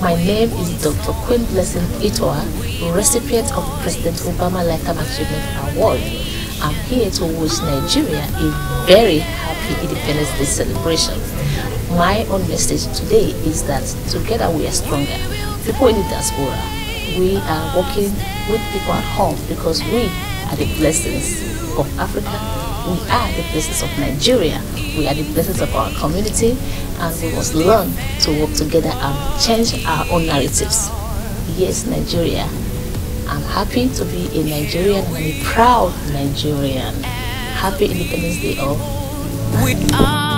My name is Dr. Queen Blessing Itua, recipient of President Obama Lifetime Achievement Award. I'm here to wish Nigeria a very happy Independence Day celebration. My own message today is that together we are stronger. People in the diaspora, we are working with people at home because we are the blessings of Africa. We are the blessings of Nigeria. We are the blessings of our community and we must learn to work together and change our own narratives. Yes, Nigeria. I'm happy to be a Nigerian and a proud Nigerian. Happy Independence Day all.